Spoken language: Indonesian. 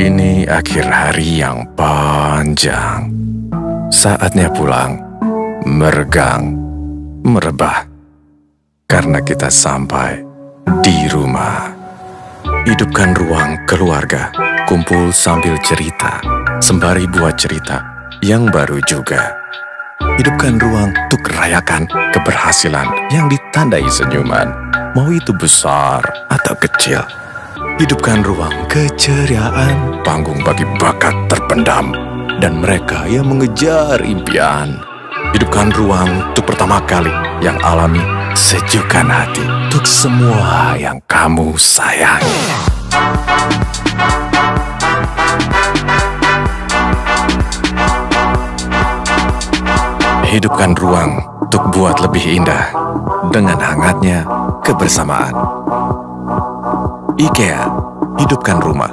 Ini akhir hari yang panjang. Saatnya pulang, meregang, merebah. Karena kita sampai di rumah. Hidupkan ruang keluarga, kumpul sambil cerita, sembari buat cerita yang baru juga. Hidupkan ruang untuk rayakan keberhasilan yang ditandai senyuman, mau itu besar atau kecil. Hidupkan ruang keceriaan, panggung bagi bakat terpendam, dan mereka yang mengejar impian. Hidupkan ruang untuk pertama kali yang alami, sejukkan hati untuk semua yang kamu sayangi. Hidupkan ruang untuk buat lebih indah dengan hangatnya kebersamaan. IKEA, hidupkan rumah.